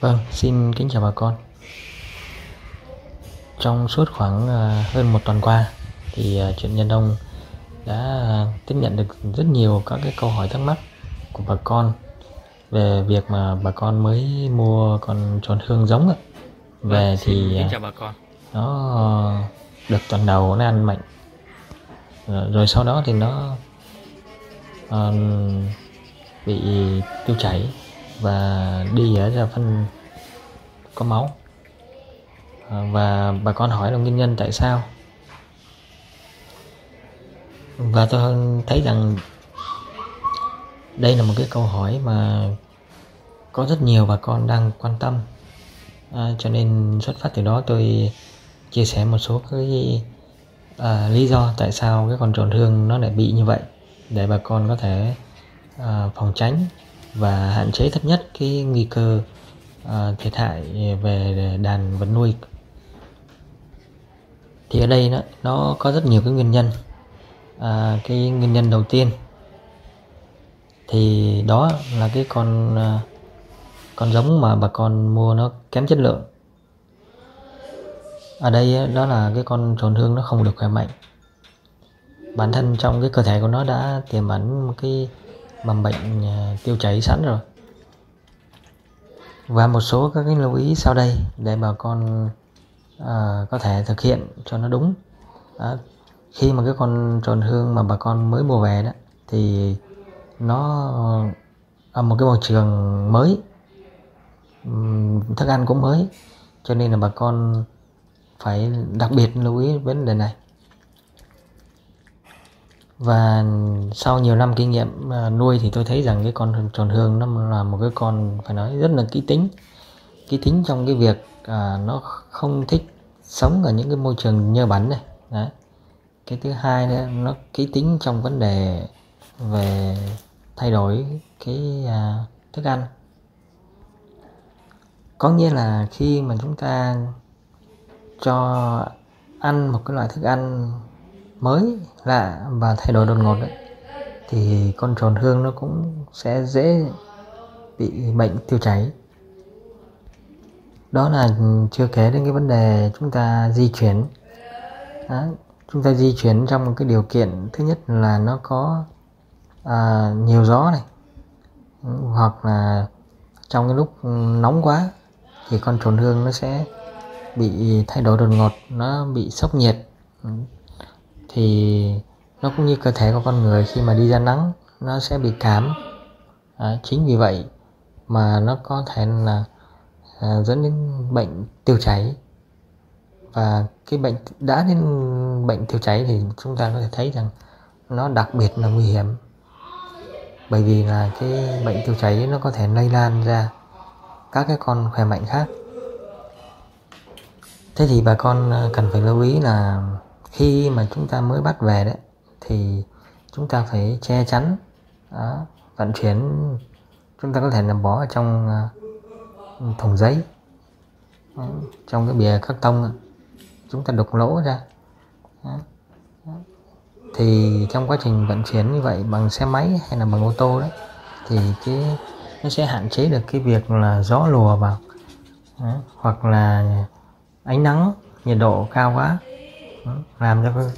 Vâng, xin kính chào bà con. Trong suốt khoảng à, hơn một tuần qua thì à, chuyện nhân đông đã tiếp nhận được rất nhiều các cái câu hỏi thắc mắc của bà con về việc mà bà con mới mua con tròn hương giống ạ. Về Vâng, xin thì kính à, chào bà con. nó được tuần đầu nó ăn mạnh Ờ, rồi sau đó thì nó ờ, bị tiêu chảy và đi ở ra phân có máu. À, và bà con hỏi là nguyên nhân tại sao. Và tôi thấy rằng đây là một cái câu hỏi mà có rất nhiều bà con đang quan tâm. À, cho nên xuất phát từ đó tôi chia sẻ một số cái à, lý do tại sao cái con trồn hương nó lại bị như vậy để bà con có thể à, phòng tránh và hạn chế thấp nhất cái nguy cơ uh, thiệt hại về đàn vật nuôi. Thì ở đây nó, nó có rất nhiều cái nguyên nhân. À, cái nguyên nhân đầu tiên thì đó là cái con ờ, con giống mà bà con mua nó kém chất lượng. Ở đây đó là cái con trồn hương nó không được khỏe mạnh. Bản thân trong cái cơ thể của nó đã tiềm ẩn một cái mầm bệnh à, tiêu chảy sẵn rồi. Và một số các cái lưu ý sau đây để bà con à, có thể thực hiện cho nó đúng. À, khi mà cái con tròn hương mà bà con mới mua về đó thì nó ở một cái môi trường mới thức ăn cũng mới. Cho nên là bà con phải đặc biệt lưu ý vấn đề này và sau nhiều năm kinh nghiệm à, nuôi thì tôi thấy rằng cái con tròn hương nó là một cái con phải nói rất là kỹ tính. Kỹ tính trong cái việc à, nó không thích sống ở những cái môi trường nhơ bẩn này đấy. Cái thứ hai nữa nó kỹ tính trong vấn đề về thay đổi cái à, thức ăn. Có nghĩa là khi mà chúng ta cho ăn một cái loại thức ăn mới lạ và thay đổi đột ngột ấy, thì con trồn hương nó cũng sẽ dễ bị bệnh tiêu chảy. Đó là chưa kể đến cái vấn đề chúng ta di chuyển. Đó, chúng ta di chuyển trong một cái điều kiện thứ nhất là nó có à, nhiều gió này hoặc là trong cái lúc nóng quá thì con trồn hương nó sẽ bị thay đổi đột ngột nó bị sốc nhiệt thì nó cũng như cơ thể của con người khi mà đi ra nắng nó sẽ bị cảm à, chính vì vậy mà nó có thể là à, dẫn đến bệnh tiêu chảy. Và cái bệnh đã đến bệnh tiêu chảy thì chúng ta có thể thấy rằng nó đặc biệt là nguy hiểm. Bởi vì là cái bệnh tiêu chảy nó có thể lây lan ra các cái con khỏe mạnh khác. Thế thì bà con à, cần phải lưu ý là khi mà chúng ta mới bắt về đấy thì chúng ta phải che chắn đó, vận chuyển chúng ta có thể là bỏ ở trong ờ, thùng giấy đó, trong cái bìa các tông chúng ta đục lỗ ra đó. thì trong quá trình vận chuyển như vậy bằng xe máy hay là bằng ô tô đấy thì cái nó sẽ hạn chế được cái việc là gió lùa vào đó. hoặc là ánh nắng nhiệt độ cao quá làm cho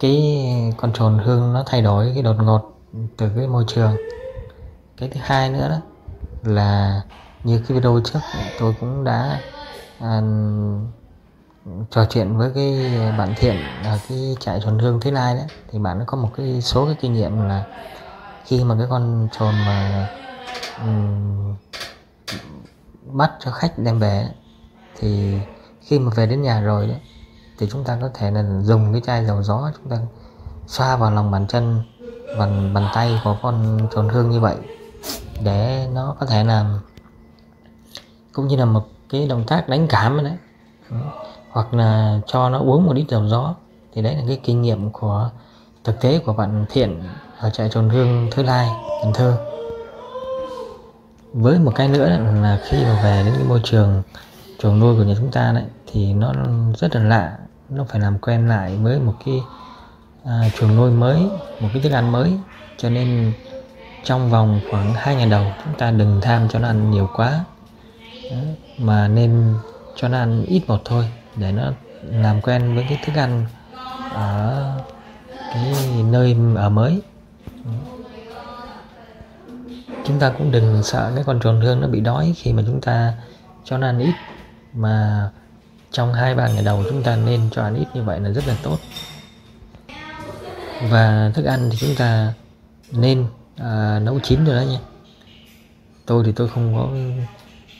cái, con trồn hương nó thay đổi cái đột ngột từ cái môi trường. Cái thứ hai nữa đó là như cái video trước tôi cũng đã à, trò chuyện với cái bạn thiện ở cái trại trồn hương thế lai đấy thì bạn nó có một cái số cái kinh nghiệm là khi mà cái con trồn mà um, bắt cho khách đem về thì khi mà về đến nhà rồi đấy thì chúng ta có thể là dùng cái chai dầu gió chúng ta xoa vào lòng bàn chân, bàn bàn tay của con trồn hương như vậy để nó có thể làm cũng như là một cái động tác đánh cảm đấy. Hoặc là cho nó uống một ít dầu gió. Thì đấy là cái kinh nghiệm của thực tế của bạn thiện ở trại trồn hương thứ lai, cần thơ. Với một cái nữa là khi mà về đến cái môi trường, chuồng nuôi của nhà chúng ta đấy, thì nó rất là lạ nó phải làm quen lại với một cái à, chuồng nuôi mới một cái thức ăn mới. Cho nên trong vòng khoảng 2 ngày đầu chúng ta đừng tham cho nó ăn nhiều quá. Đó, mà nên cho nó ăn ít một thôi để nó làm quen với cái thức ăn ở cái nơi ở mới. Chúng ta cũng đừng sợ cái con trồn hương nó bị đói khi mà chúng ta cho nó ăn ít. Mà trong hai ba ngày đầu chúng ta nên cho ăn ít như vậy là rất là tốt. Và thức ăn thì chúng ta nên à, nấu chín rồi đó nha. Tôi thì tôi không có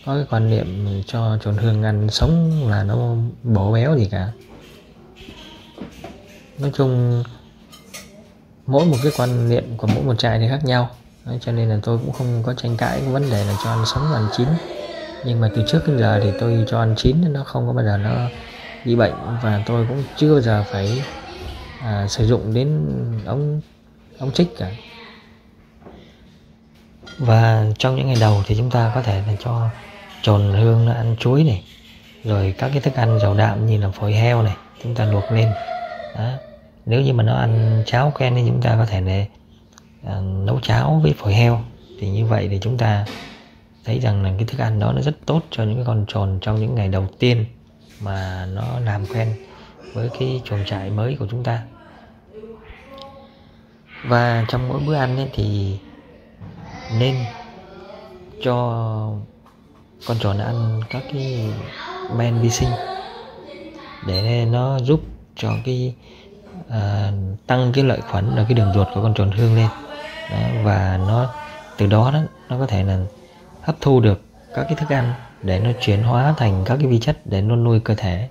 có cái quan niệm cho trồn hương ăn sống là nó bổ béo gì cả. Nói chung mỗi một cái quan niệm của mỗi một trại thì khác nhau. Đấy, cho nên là tôi cũng không có tranh cãi cái vấn đề là cho ăn sống và ăn chín nhưng mà từ trước đến giờ thì tôi cho ăn chín nó không có bao giờ nó bị bệnh. Và tôi cũng chưa bao giờ phải à, sử dụng đến ống ống trích cả. Và trong những ngày đầu thì chúng ta có thể là cho trồn hương ăn chuối này rồi các cái thức ăn giàu đạm như là phổi heo này chúng ta luộc lên. Đó. nếu như mà nó ăn cháo quen thì chúng ta có thể là à, nấu cháo với phổi heo. Thì như vậy thì chúng ta thấy rằng là cái thức ăn đó nó rất tốt cho những con trồn trong những ngày đầu tiên mà nó làm quen với cái chuồng trại mới của chúng ta. Và trong mỗi bữa ăn ấy thì nên cho con trồn ăn các cái men vi sinh để nó giúp cho cái à, tăng cái lợi khuẩn ở cái đường ruột của con trồn hương lên. Đó, và nó từ đó đó nó có thể là hấp thu được các cái thức ăn để nó chuyển hóa thành các cái vi chất để nó nuôi cơ thể.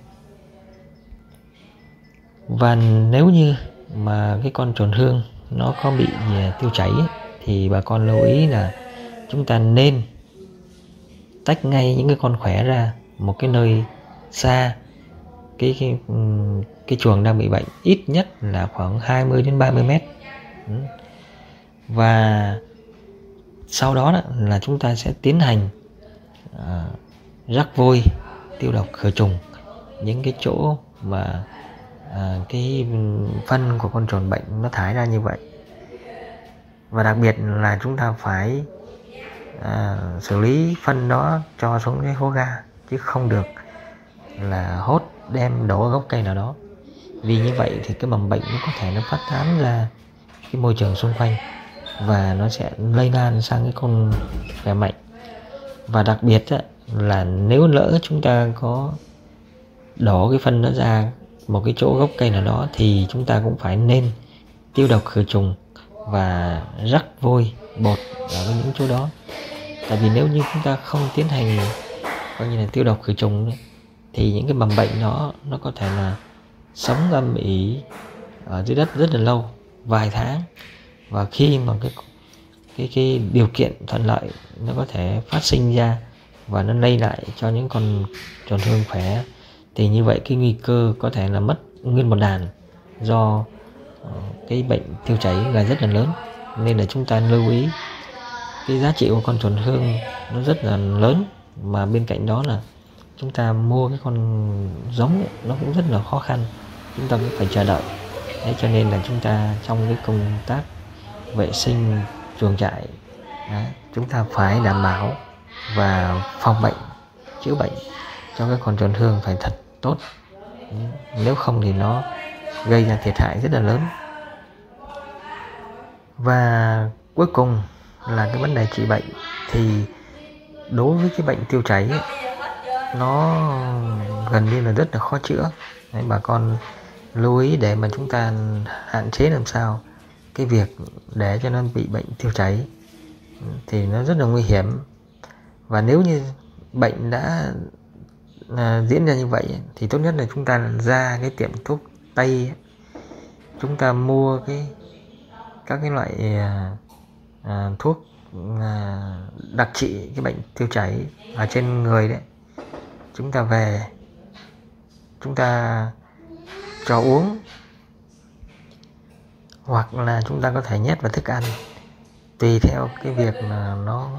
Và nếu như mà cái con trồn hương nó có bị à, tiêu chảy thì bà con lưu ý là chúng ta nên tách ngay những cái con khỏe ra, một cái nơi xa cái cái cái chuồng đang bị bệnh ít nhất là khoảng 20 đến 30 mét. Và sau đó, đó là chúng ta sẽ tiến hành à, rắc vôi tiêu độc khử trùng những cái chỗ mà à, cái phân của con trồn bệnh nó thải ra như vậy. Và đặc biệt là chúng ta phải à, xử lý phân đó cho xuống cái hố ga chứ không được là hốt đem đổ gốc cây nào đó. Vì như vậy thì cái mầm bệnh nó có thể nó phát tán ra cái môi trường xung quanh và nó sẽ lây lan sang cái con khỏe mạnh. Và đặc biệt là nếu lỡ chúng ta có đổ cái phân nó ra một cái chỗ gốc cây nào đó thì chúng ta cũng phải nên tiêu độc khử trùng và rắc vôi bột ở những chỗ đó. Tại vì nếu như chúng ta không tiến hành coi như là tiêu độc khử trùng thì những cái mầm bệnh đó, nó có thể là sống âm ỉ ở dưới đất rất là lâu, vài tháng và khi mà cái cái cái điều kiện thuận lợi nó có thể phát sinh ra và nó lây lại cho những con tròn hương khỏe thì như vậy cái nguy cơ có thể là mất nguyên một đàn do ờ, cái bệnh tiêu chảy là rất là lớn. Nên là chúng ta lưu ý cái giá trị của con chuẩn hương nó rất là lớn. Mà bên cạnh đó là chúng ta mua cái con giống ấy, nó cũng rất là khó khăn. Chúng ta cũng phải chờ đợi. Đấy, cho nên là chúng ta trong cái công tác vệ sinh chuồng trại. Chúng ta phải đảm bảo và phòng bệnh chữa bệnh cho các con trồn hương phải thật tốt. Nếu không thì nó gây ra thiệt hại rất là lớn. Và cuối cùng là cái vấn đề trị bệnh thì đối với cái bệnh tiêu chảy ấy, nó gần như là rất là khó chữa. Đấy, bà con lưu ý để mà chúng ta hạn chế làm sao cái việc để cho nó bị bệnh tiêu chảy thì nó rất là nguy hiểm. Và nếu như bệnh đã à, diễn ra như vậy thì tốt nhất là chúng ta ra cái tiệm thuốc tây chúng ta mua cái các cái loại à, à, thuốc à, đặc trị cái bệnh tiêu chảy ở trên người đấy. Chúng ta về chúng ta cho uống hoặc là chúng ta có thể nhét vào thức ăn. Tùy theo cái việc là nó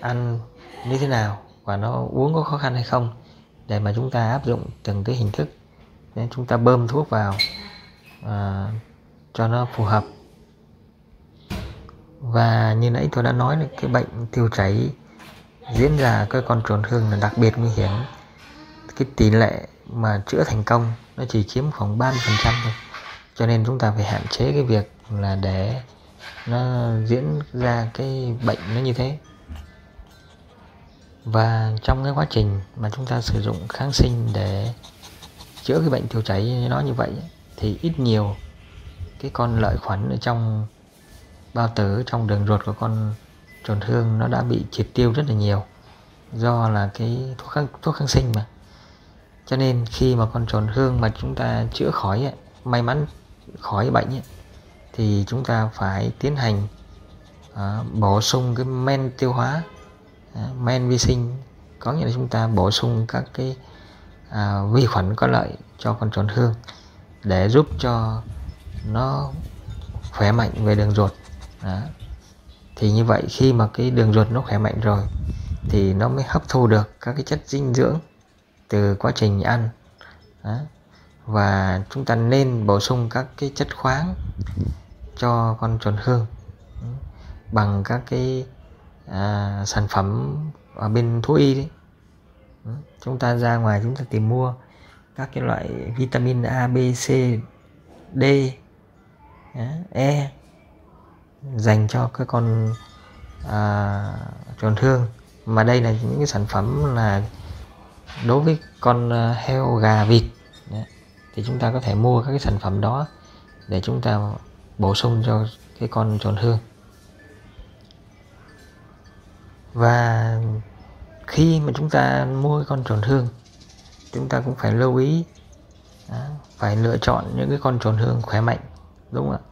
ăn như thế nào và nó uống có khó khăn hay không để mà chúng ta áp dụng từng cái hình thức. Nên chúng ta bơm thuốc vào à, cho nó phù hợp. Và như nãy tôi đã nói là cái bệnh tiêu chảy diễn ra cái con trồn thương là đặc biệt nguy hiểm. Cái tỷ lệ mà chữa thành công nó chỉ chiếm khoảng 30% thôi cho nên chúng ta phải hạn chế cái việc là để nó diễn ra cái bệnh nó như thế. Và trong cái quá trình mà chúng ta sử dụng kháng sinh để chữa cái bệnh tiêu chảy nó như vậy thì ít nhiều cái con lợi khuẩn ở trong bao tử trong đường ruột của con tổn thương nó đã bị triệt tiêu rất là nhiều do là cái thuốc kháng, thuốc kháng sinh mà. Cho nên khi mà con tổn thương mà chúng ta chữa khỏi ấy, may mắn khỏi bệnh ấy, thì chúng ta phải tiến hành à, bổ sung cái men tiêu hóa à, men vi sinh có nghĩa là chúng ta bổ sung các cái à, vi khuẩn có lợi cho con tròn thương để giúp cho nó khỏe mạnh về đường ruột đó. thì như vậy khi mà cái đường ruột nó khỏe mạnh rồi thì nó mới hấp thu được các cái chất dinh dưỡng từ quá trình ăn đó và chúng ta nên bổ sung các cái chất khoáng cho con tổn hương ừ, bằng các cái à, sản phẩm ở bên thú y đấy. Ừ, chúng ta ra ngoài chúng ta tìm mua các cái loại vitamin A, B, C, D, E dành cho các con à, tổn thương mà đây là những cái sản phẩm là đối với con à, heo gà vịt thì chúng ta có thể mua các cái sản phẩm đó để chúng ta bổ sung cho cái con tròn thương và khi mà chúng ta mua cái con tròn thương chúng ta cũng phải lưu ý đó, phải lựa chọn những cái con tròn thương khỏe mạnh đúng không ạ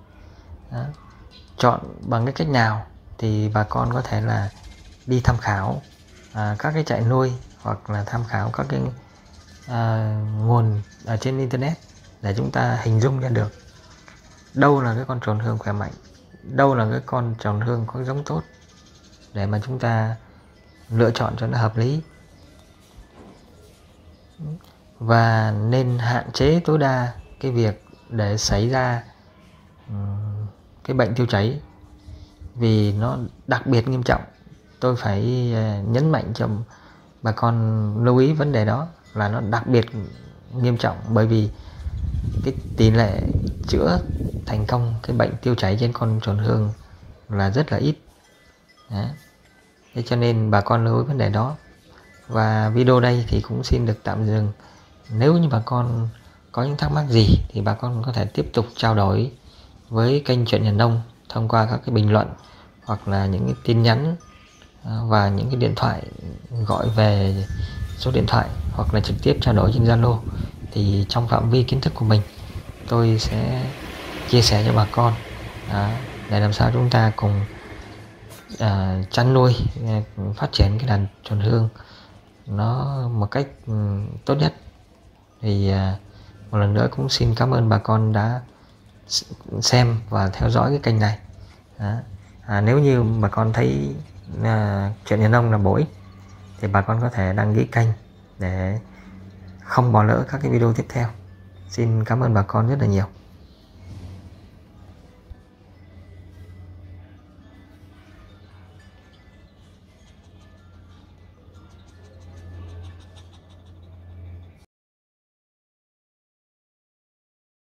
đó. chọn bằng cái cách nào thì bà con có thể là đi tham khảo à, các cái trại nuôi hoặc là tham khảo các cái à, nguồn ở trên internet để chúng ta hình dung ra được đâu là cái con trồn hương khỏe mạnh đâu là cái con trồn hương có giống tốt để mà chúng ta lựa chọn cho nó hợp lý. Và nên hạn chế tối đa cái việc để xảy ra cái bệnh tiêu chảy vì nó đặc biệt nghiêm trọng. Tôi phải à, nhấn mạnh cho bà con lưu ý vấn đề đó là nó đặc biệt nghiêm trọng bởi vì cái tỷ lệ chữa thành công cái bệnh tiêu chảy trên con trồn hương là rất là ít. Đấy. thế cho nên bà con lưu ý vấn đề đó. Và video đây thì cũng xin được tạm dừng. Nếu như bà con có những thắc mắc gì thì bà con có thể tiếp tục trao đổi với kênh chuyện nhà nông thông qua các cái bình luận hoặc là những cái tin nhắn à, và những cái điện thoại gọi về số điện thoại hoặc là trực tiếp trao đổi trên Zalo thì trong phạm vi kiến thức của mình tôi sẽ chia sẻ cho bà con à, để làm sao chúng ta cùng à, chăn nuôi à, phát triển cái đàn trồn hương nó một cách um, tốt nhất. Thì à, một lần nữa cũng xin cảm ơn bà con đã xem và theo dõi cái kênh này. Đó. À, nếu như bà con thấy à, chuyện nhà nông là bổ ích thì bà con có thể đăng ký kênh để không bỏ lỡ các cái video tiếp theo. Xin cảm ơn bà con rất là nhiều.